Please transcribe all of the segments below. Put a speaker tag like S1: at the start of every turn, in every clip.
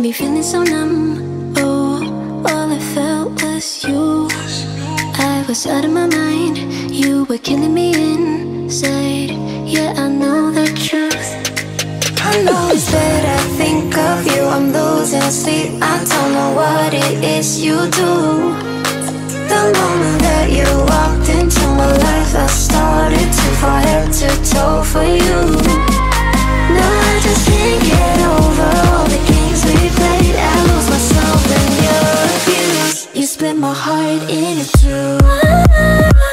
S1: me feeling so numb. Oh, all I felt was you. I was out of my mind. You were killing me inside. Yeah, I know the truth. I know it's that I think of you. I'm losing sleep. I don't know what it is you do. The moment that you walked into my life, I started to fall head to toe for you. Now I just can't get. split my heart in two.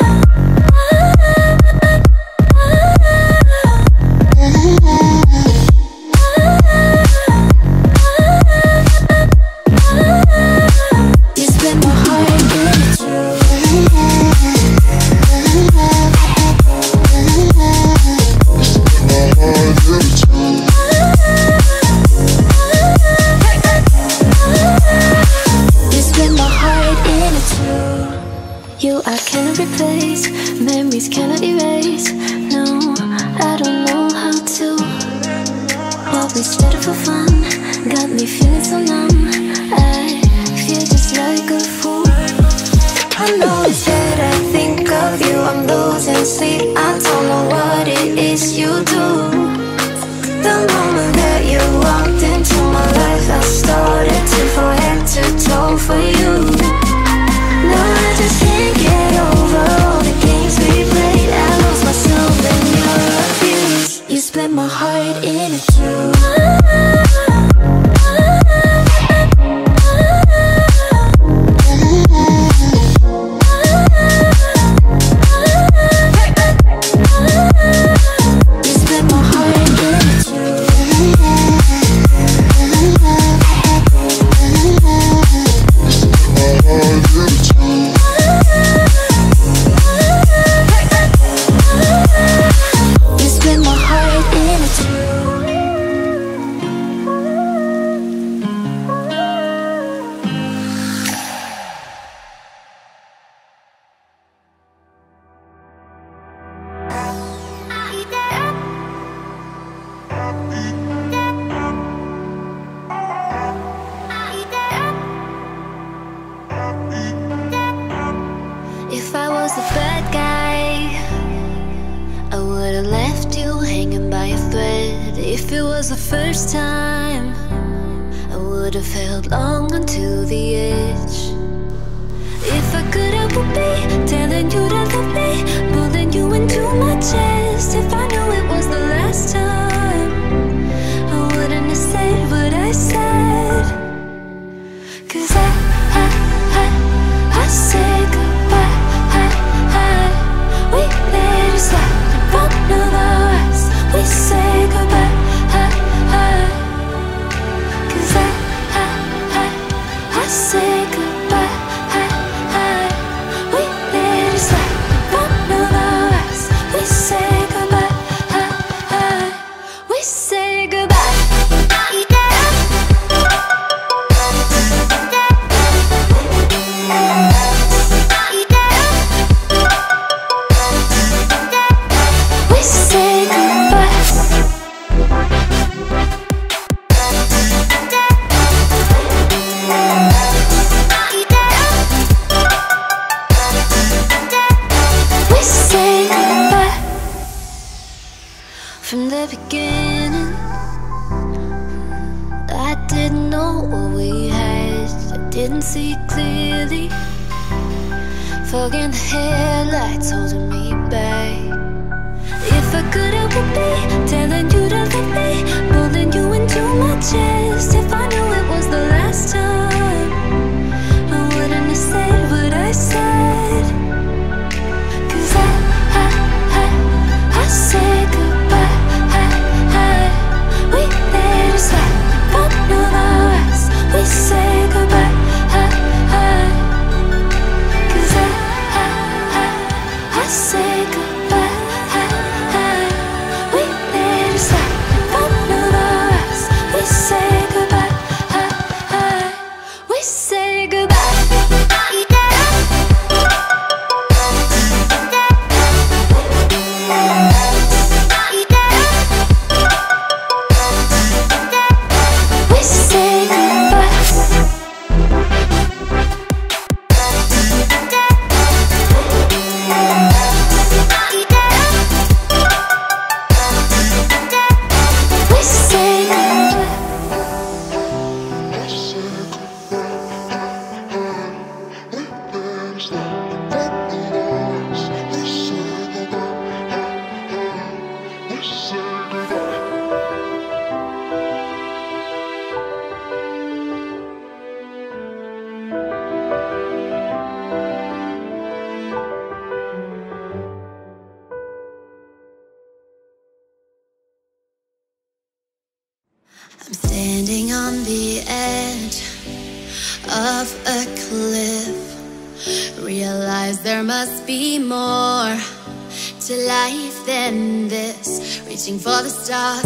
S2: Reaching for the stars,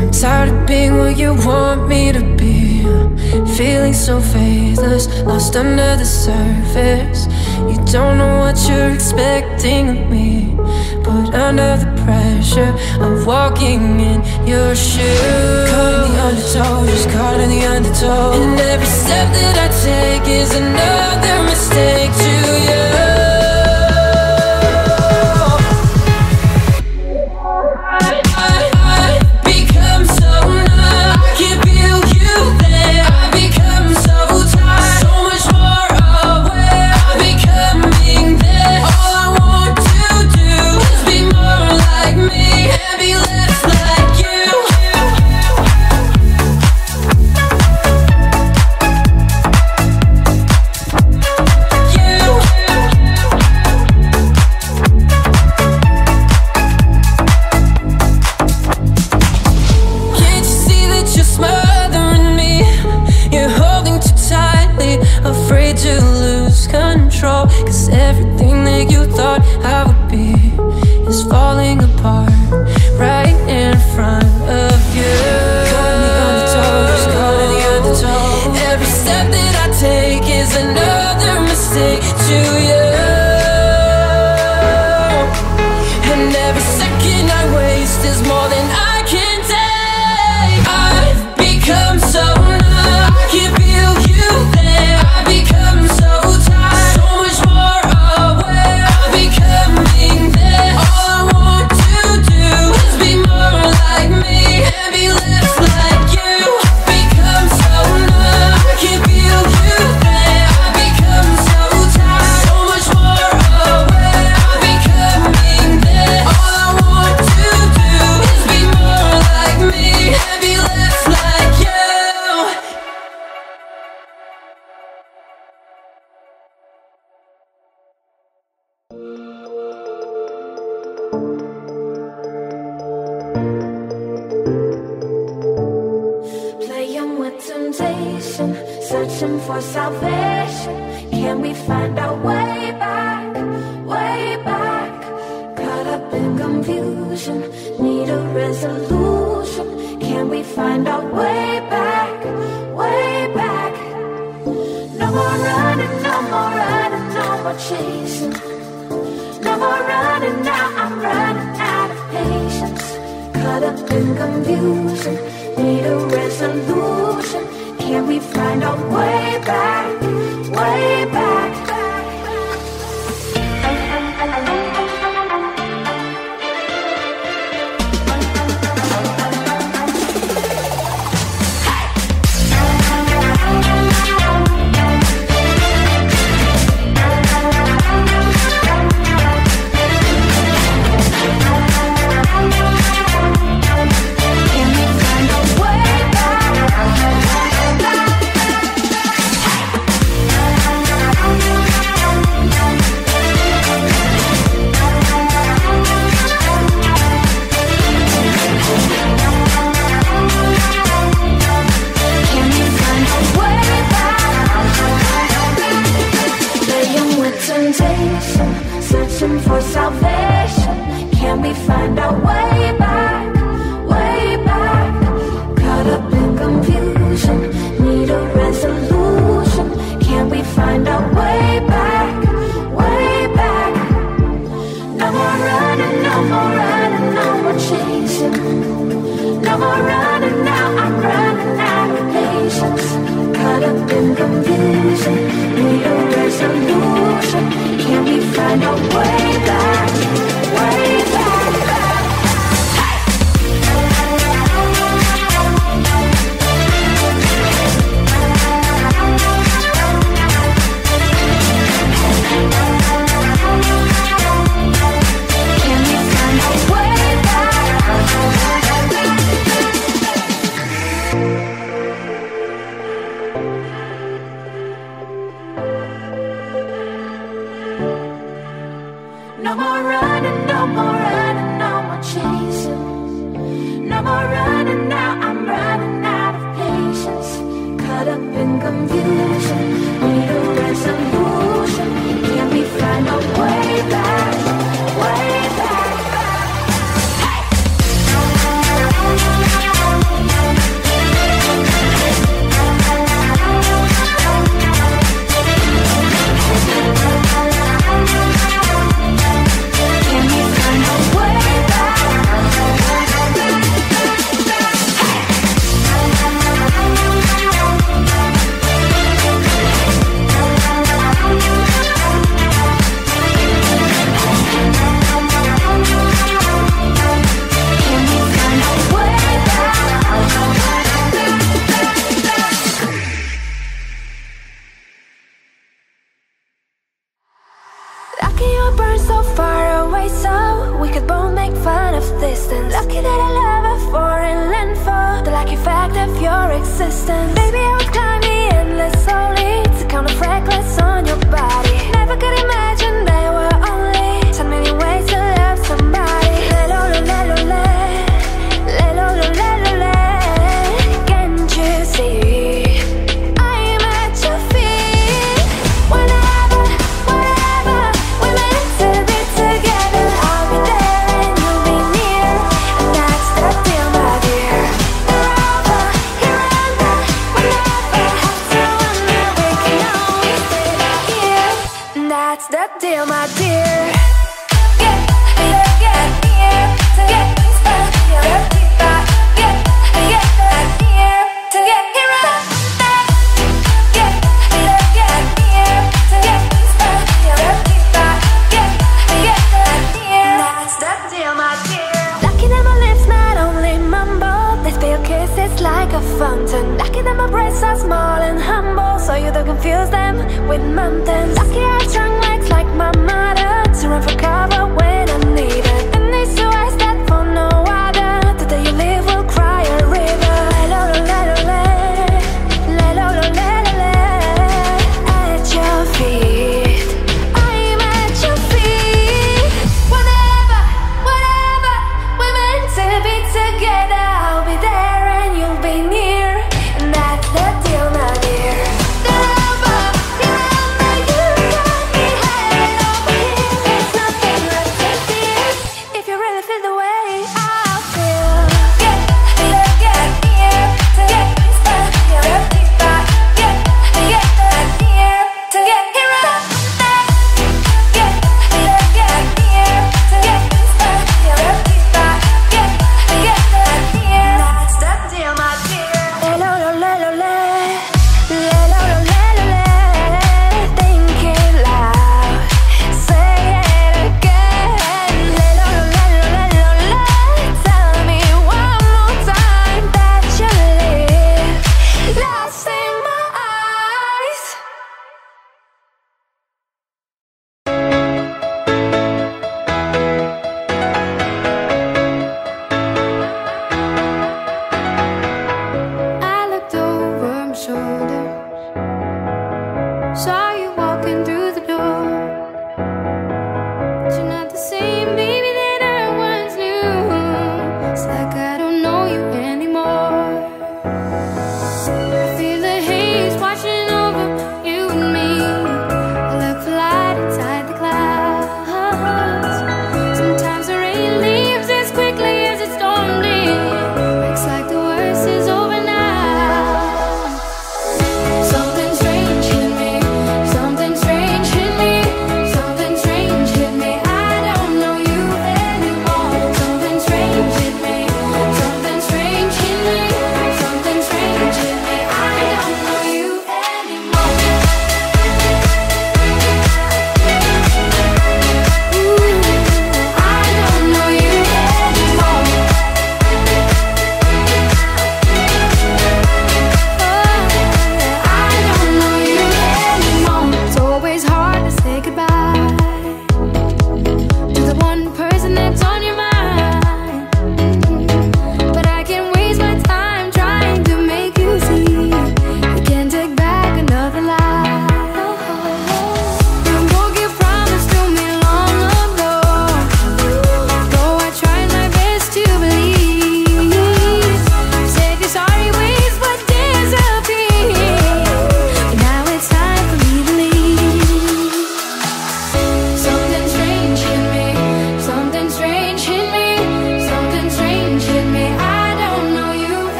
S3: I'm
S4: tired of being what you want me to be. Feeling so faithless, lost under the surface. You don't know what you're expecting of me. But under the pressure of walking in your shoes. Caught in the undertow, just caught in the undertow. And every step that I take is another mistake to you.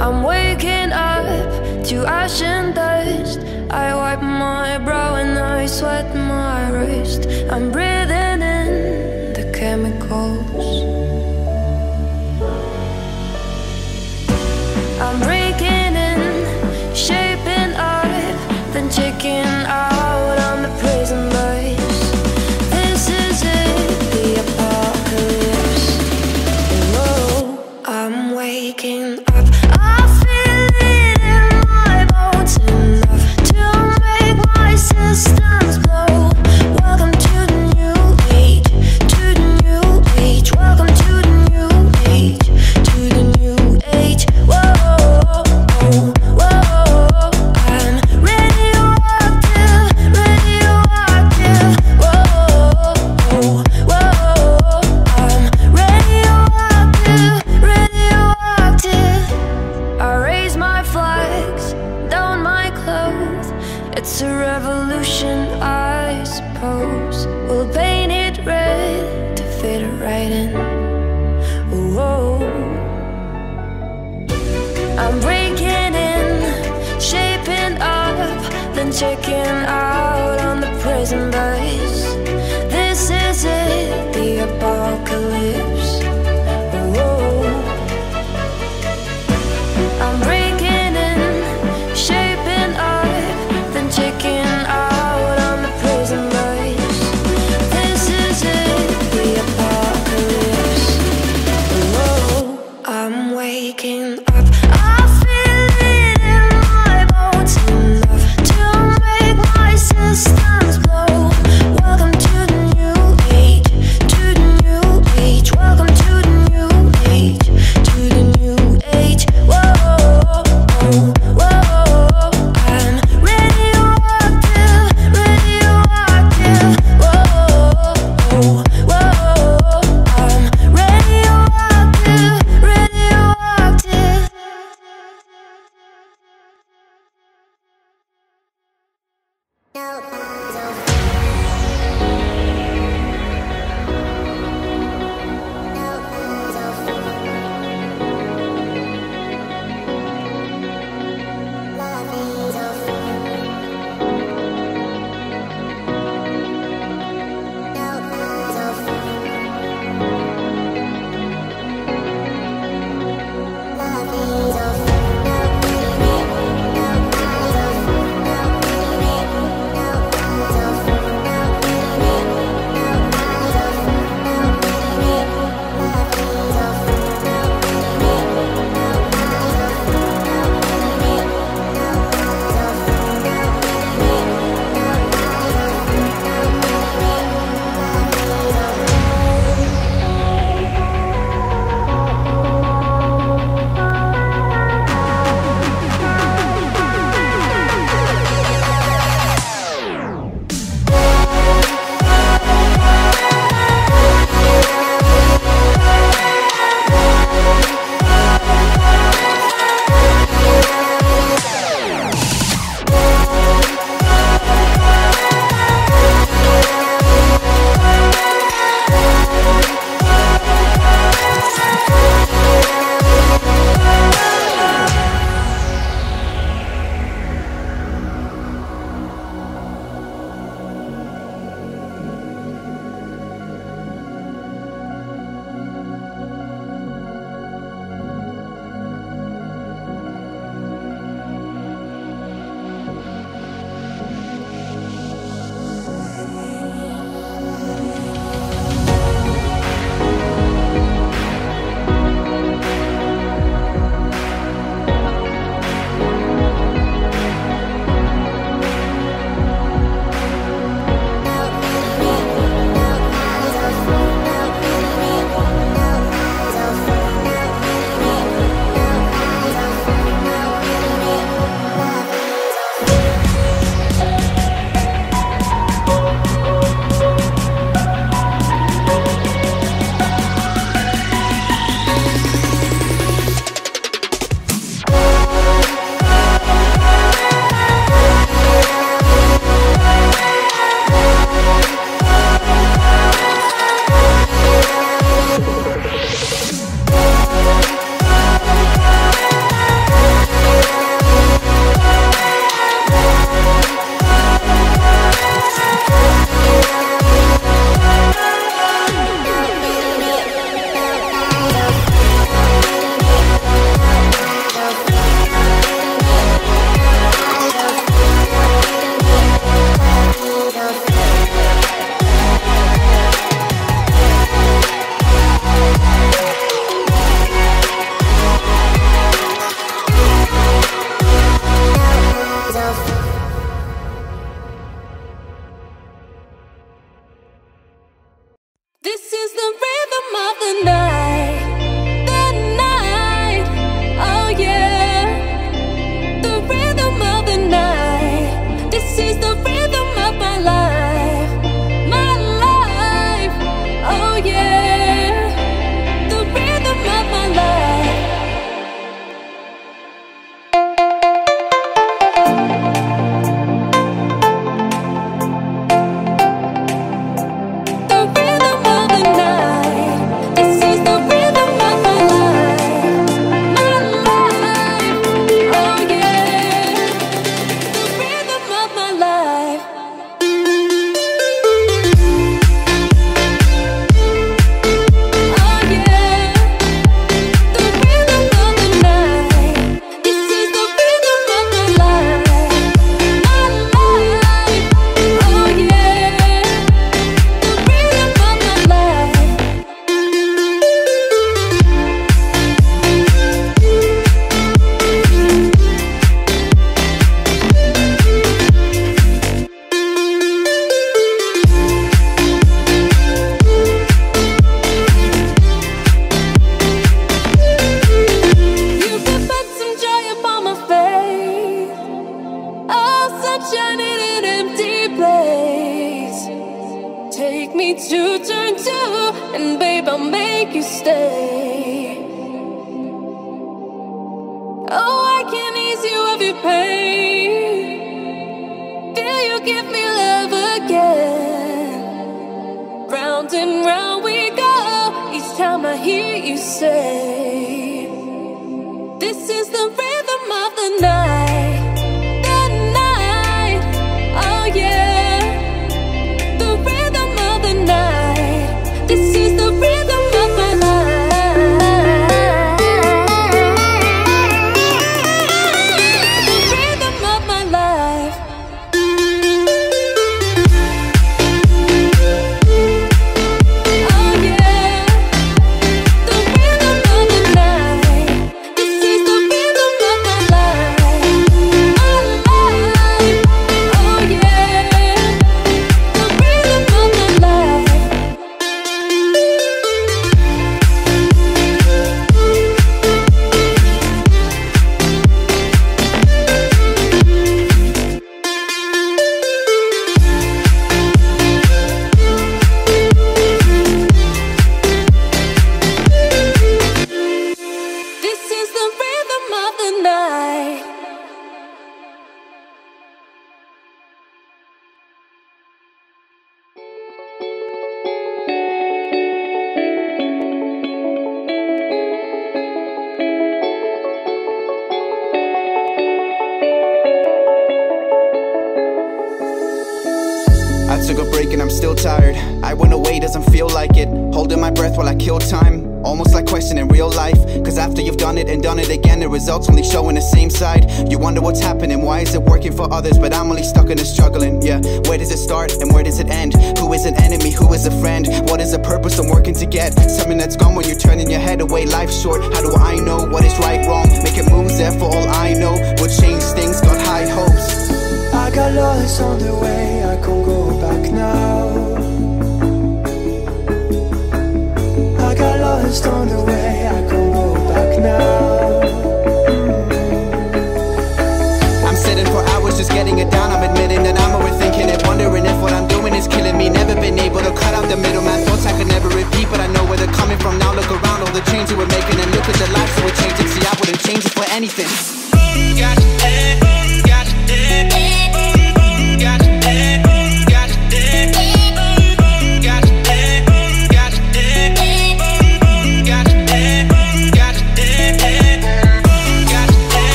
S4: I'm waking up to ash and dust. I wipe my brow and I sweat my wrist. I'm breathing.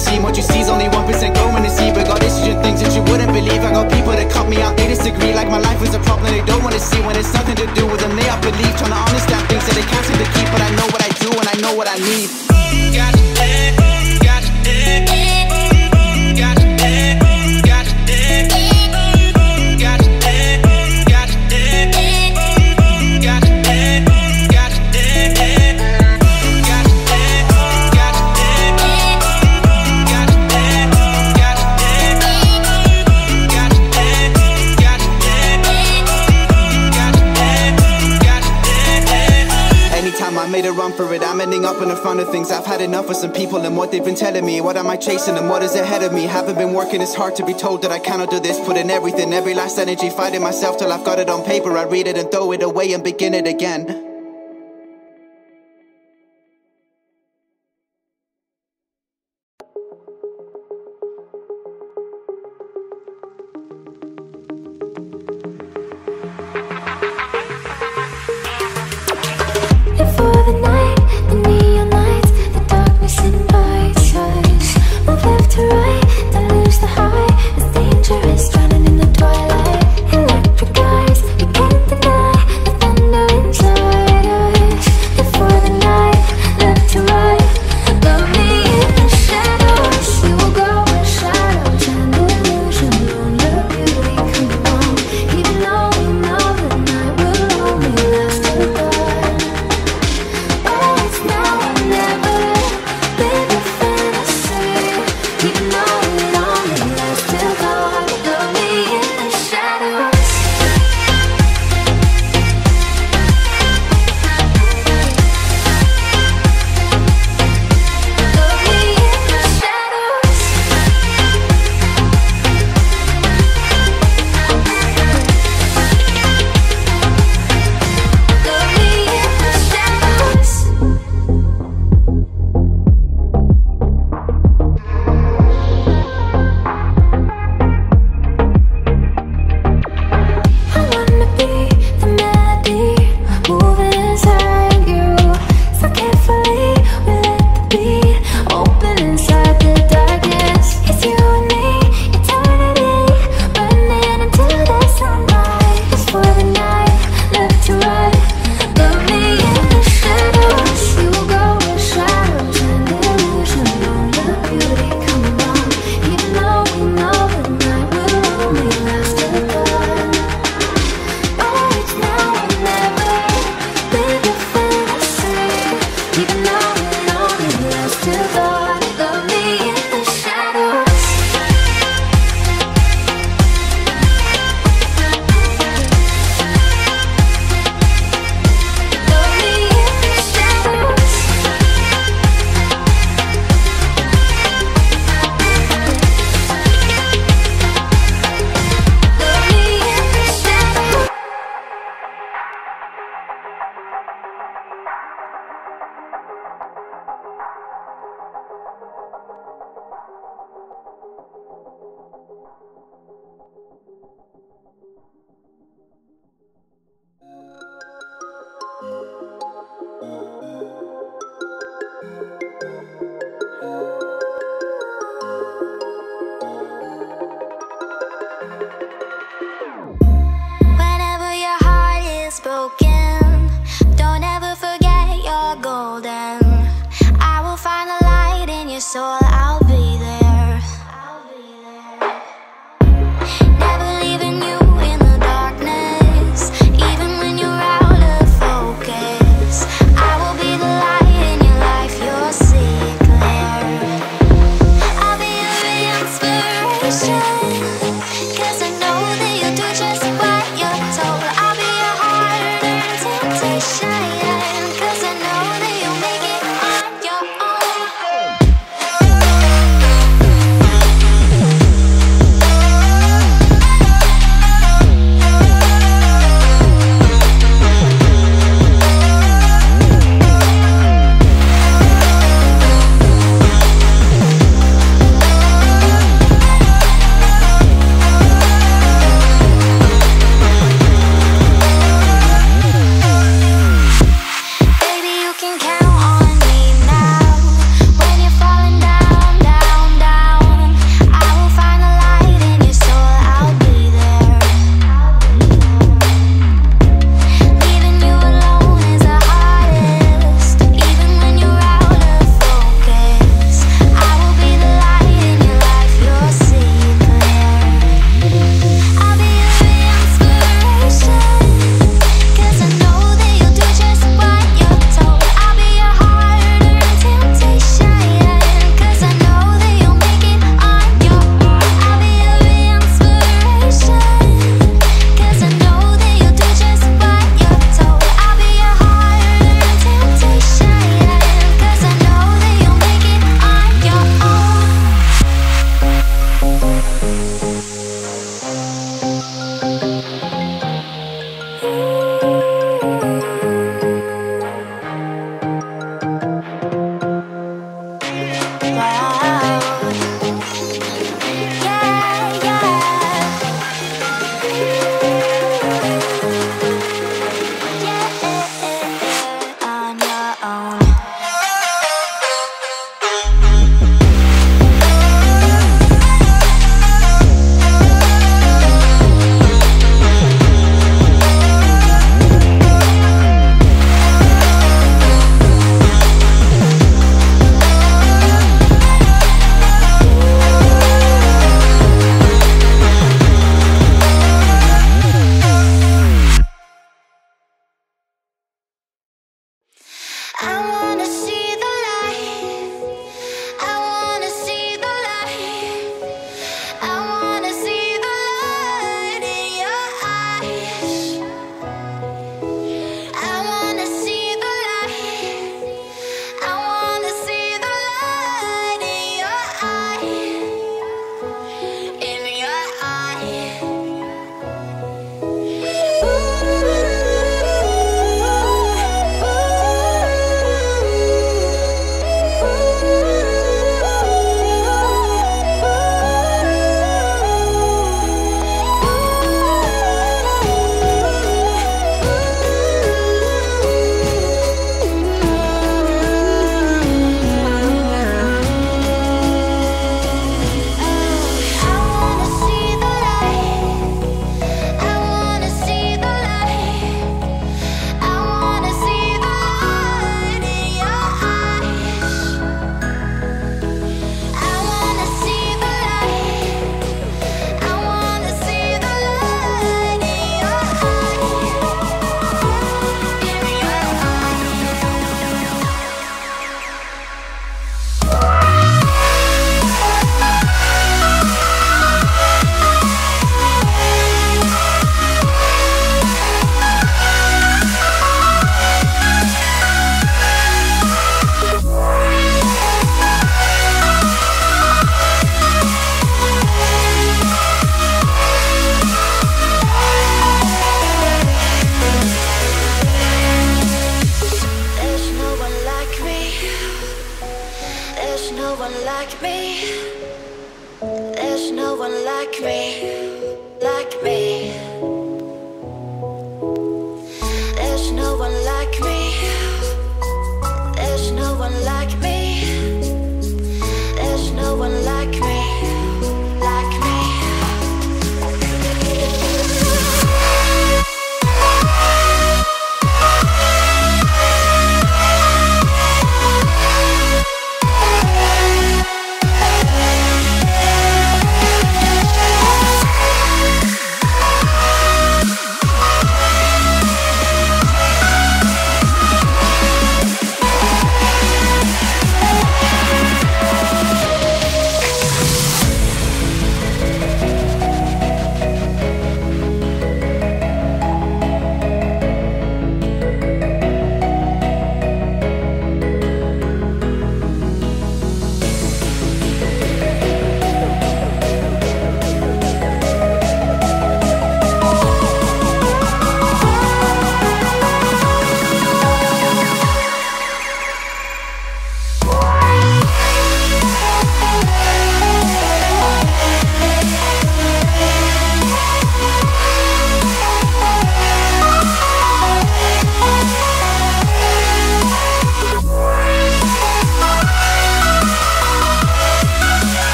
S1: team What you see is only 1% going to see. But God, this is things that you wouldn't believe. I got people that cut me out, they disagree. Like my life is a problem they don't wanna see When it's nothing to do with them, they up believe Trying to understand things that they can't seem to keep. But I know what I do and I know what I need. up in the front of things. I've had enough of some people and what they've been telling me. What am I chasing and what is ahead of me? Haven't been working, it's hard to be told that I cannot do this. Put in everything, every last energy, fighting myself till I've got it on paper. I read it and throw it away and begin it again.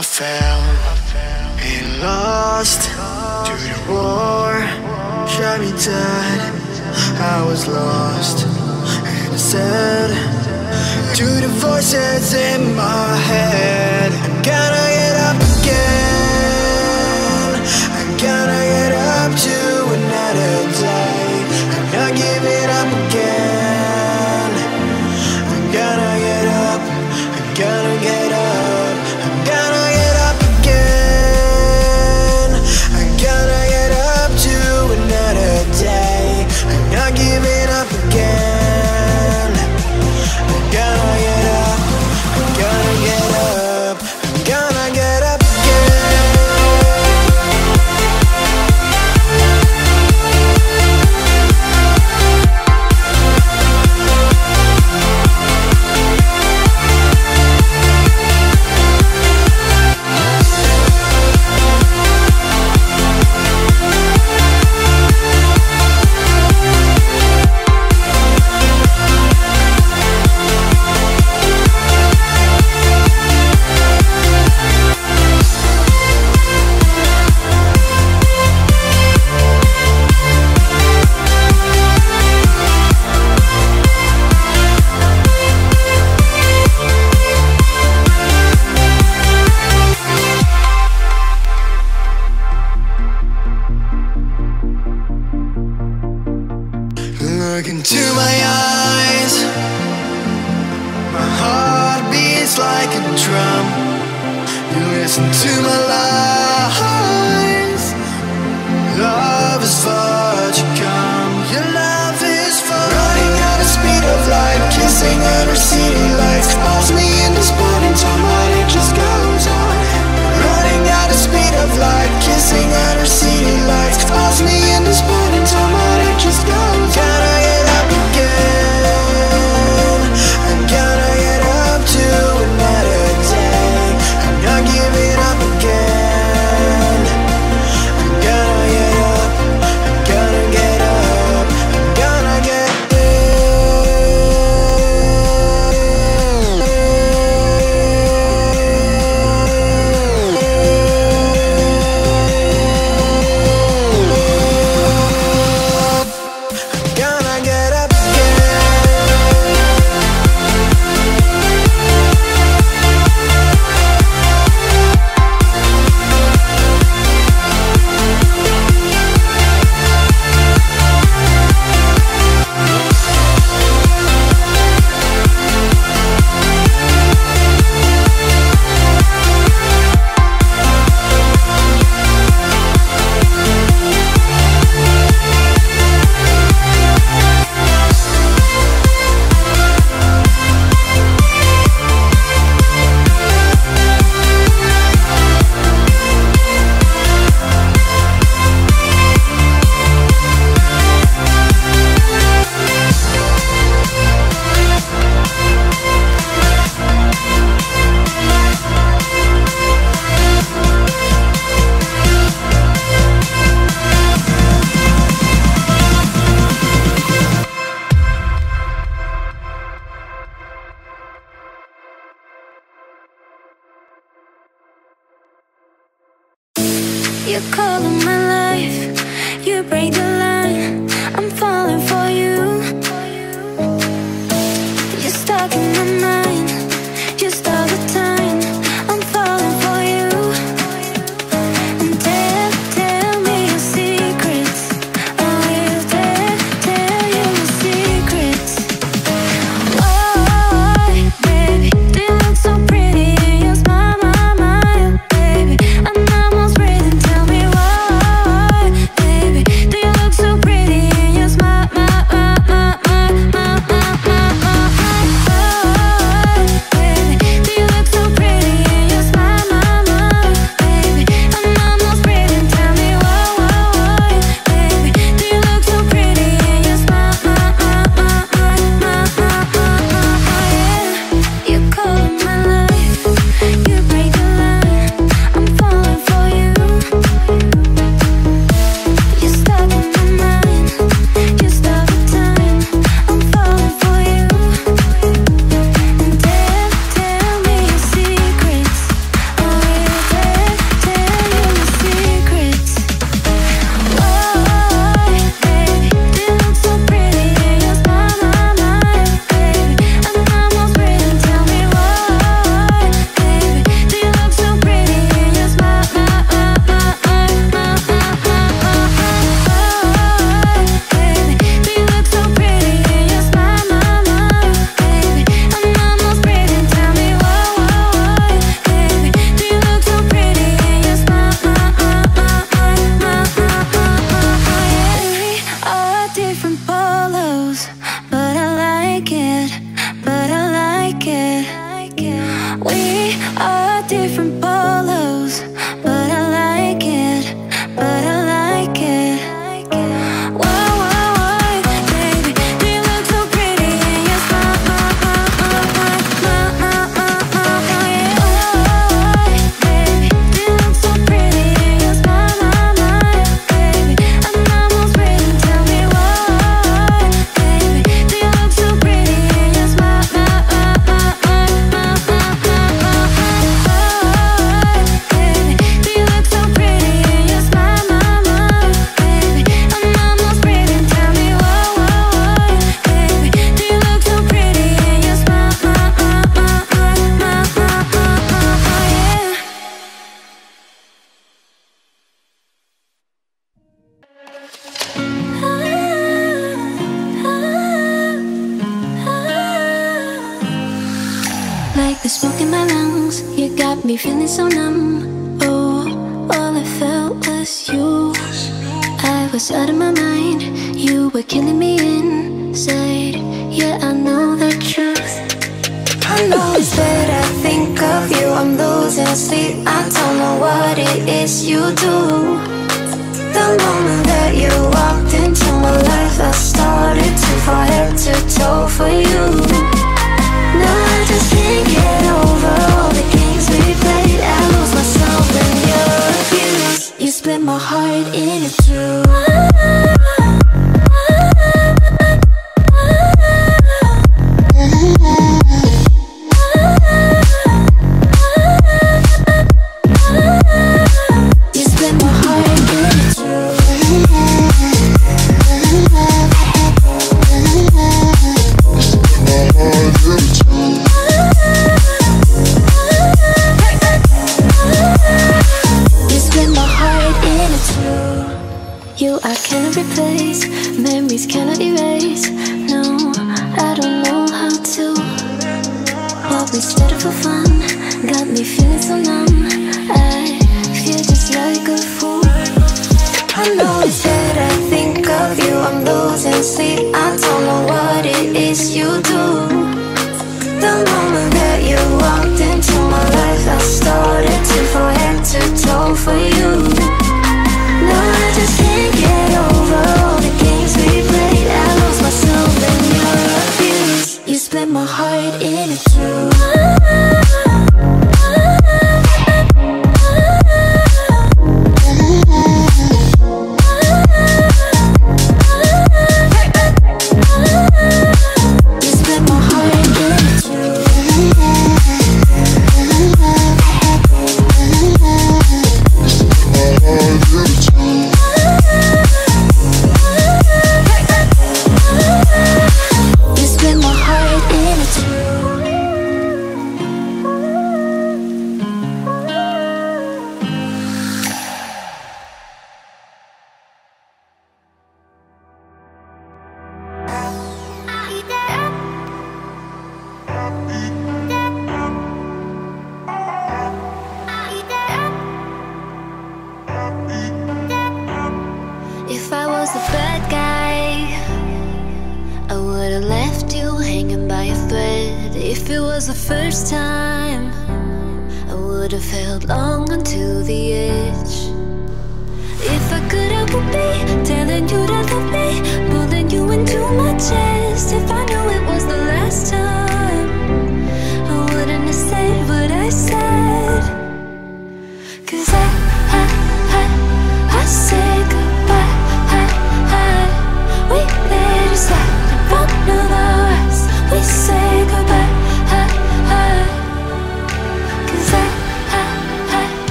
S5: I
S6: fell and lost to the war. Shot me dead. I was lost and sad to the voices in my head.
S1: I got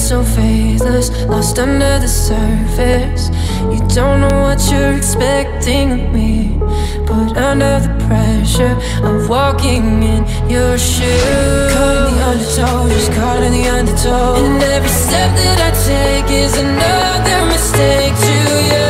S1: so
S4: faithless, lost under the surface. You don't know what you're expecting of me. Put under the pressure of walking in your shoes. Caught in the undertow, just caught in the undertow. And every step that I take is another mistake to you.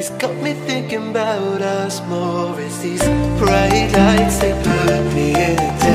S6: It's
S7: got me thinking about us
S1: more. It's these bright lights, they put me in a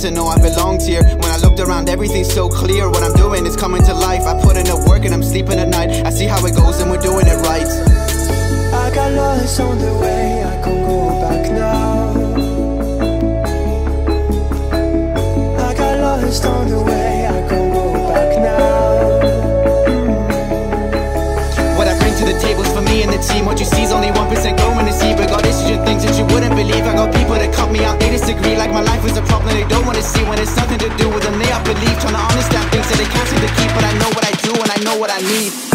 S4: to
S8: know I belonged here. When I looked around everything's so clear. What I'm doing is coming to life. I put in the work and I'm sleeping at night. I see how it goes and we're doing it right.
S9: I got lost on the way.
S8: like my life is a problem they don't wanna see when it's nothing to do with them. They are belief, trying to understand things that they can't seem to keep. But I know what I do and I know what I need.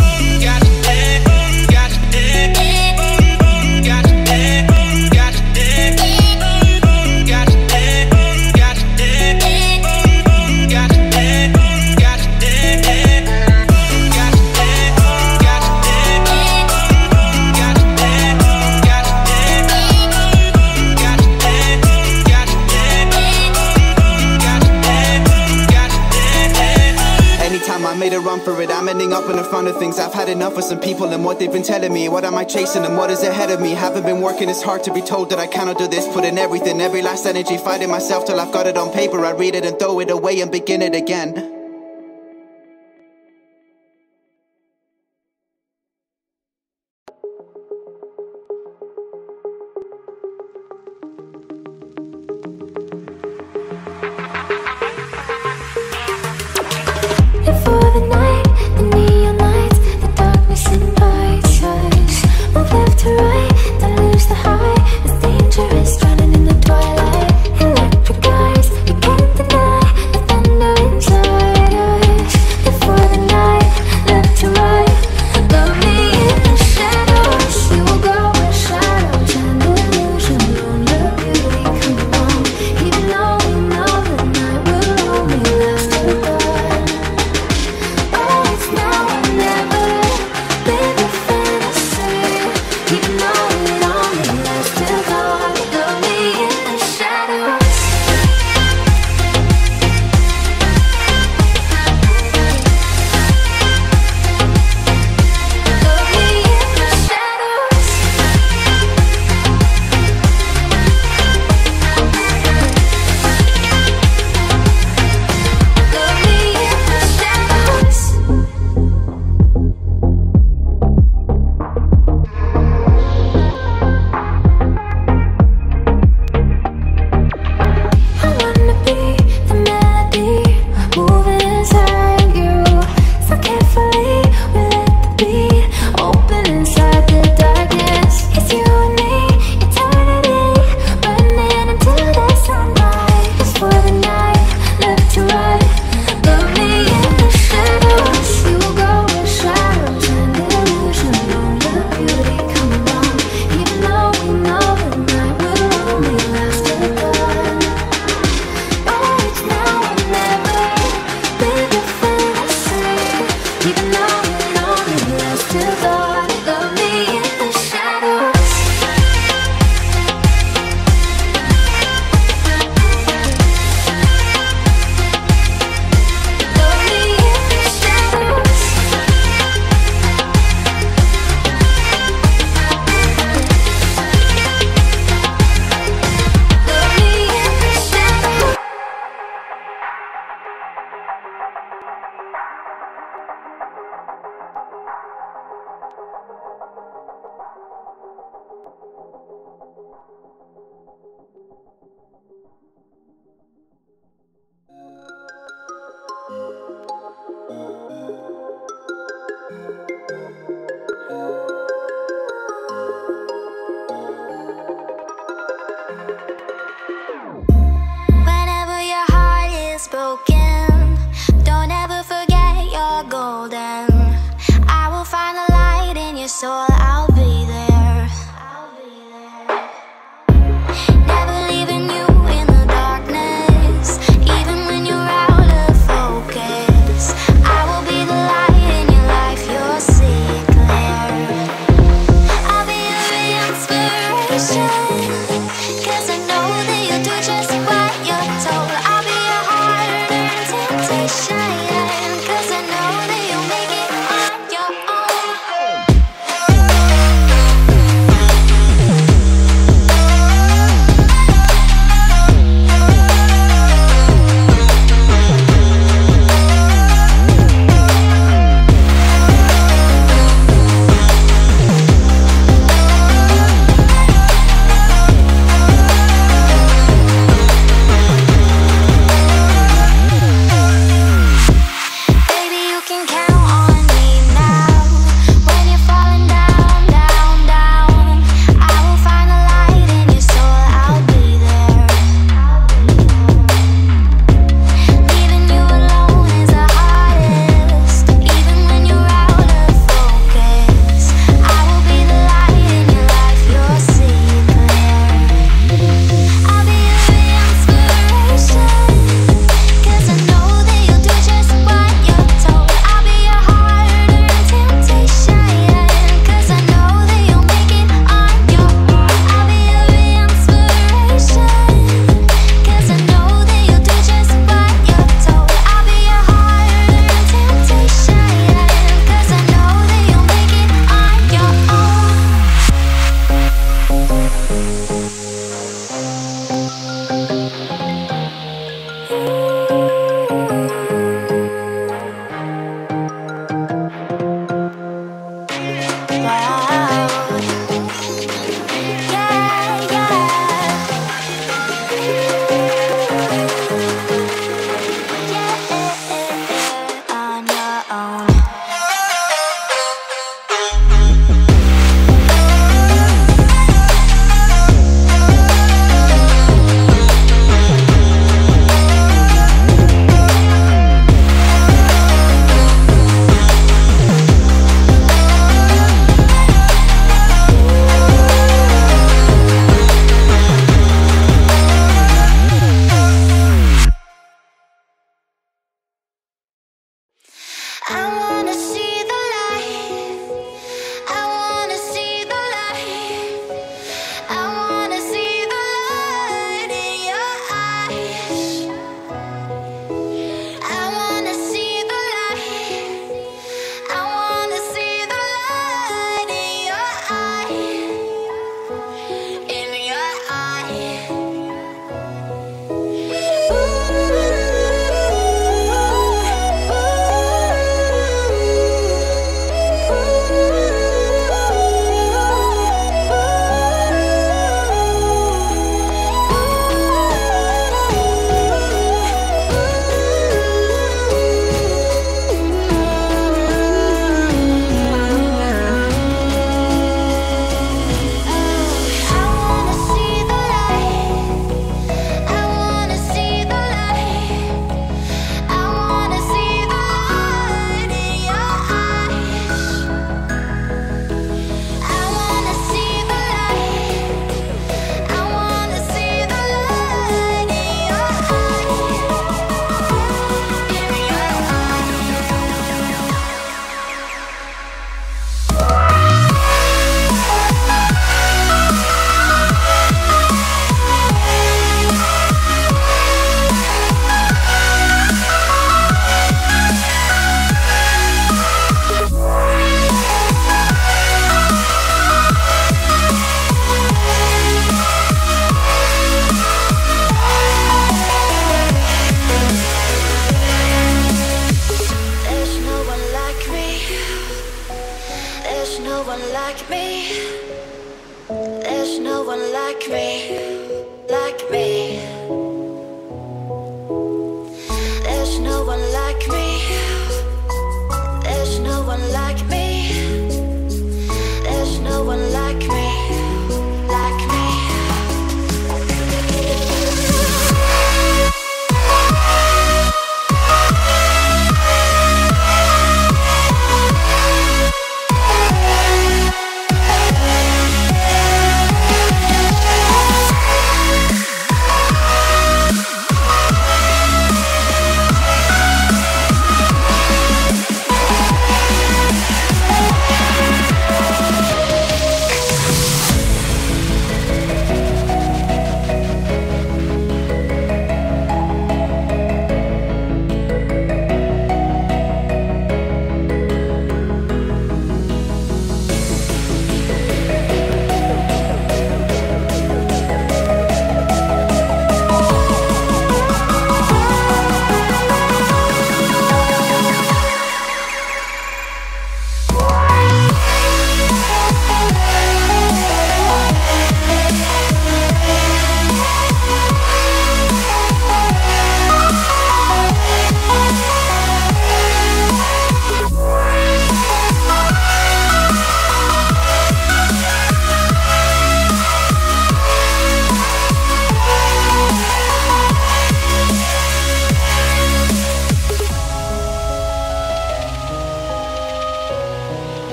S8: ending up in the front of things. I've had enough of some people and what they've been telling me. What am I chasing and what is ahead of me? Haven't been working, it's hard to be told that I cannot do this. Putting everything, every last energy, fighting myself till I've got it on paper. I read it and throw it away and begin it again.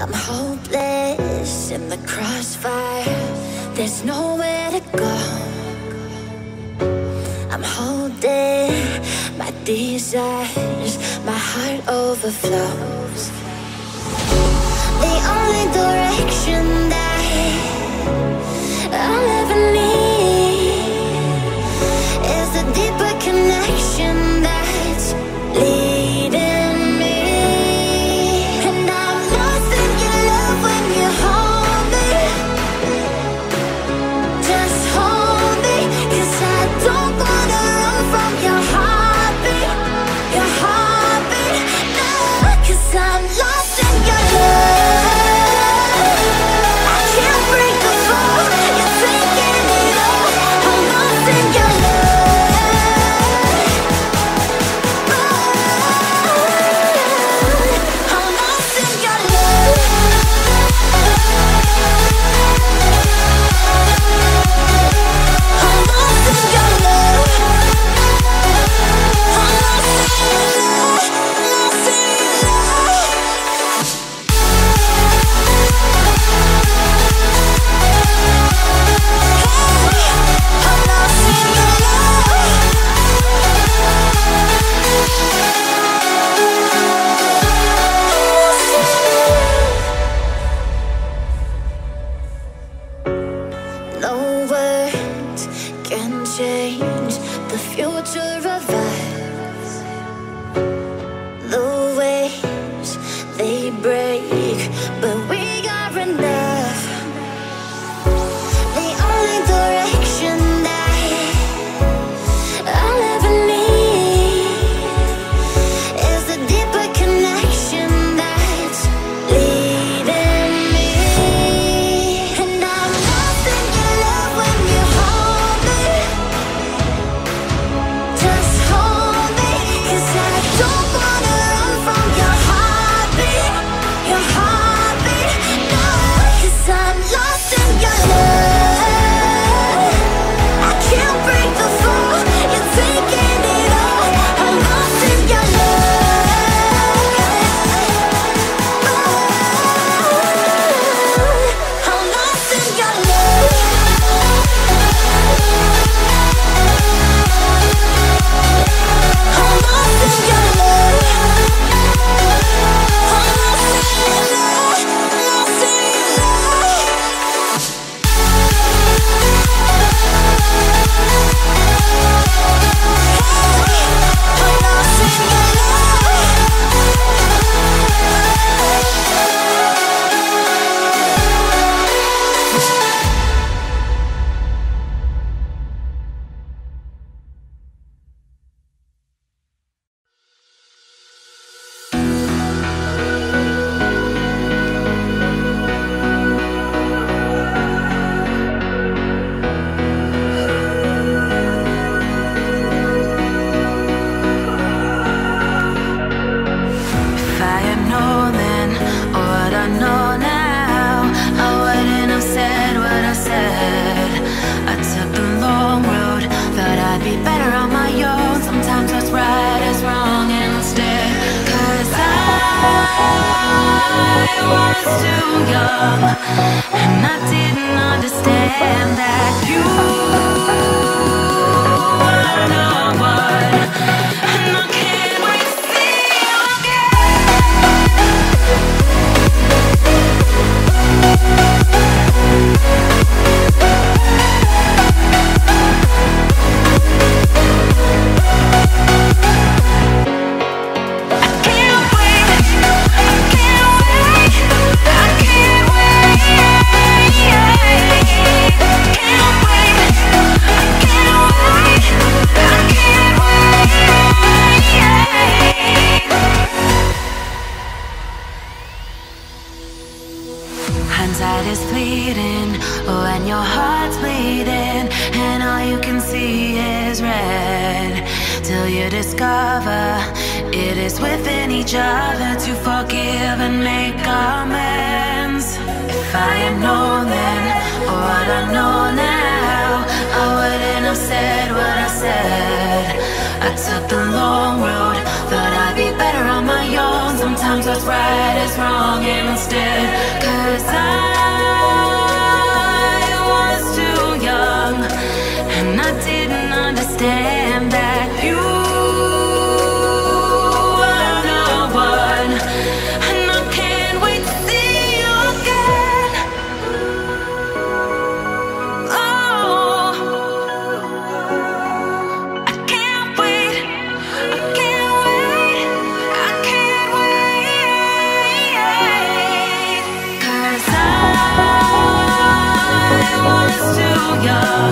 S10: I'm hopeless in the
S11: crossfire. There's nowhere to go. I'm holding my desires, my heart overflows. The only direction that I'll ever need.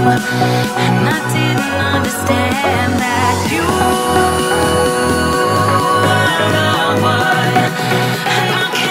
S11: And I
S12: didn't understand that you were the
S6: one.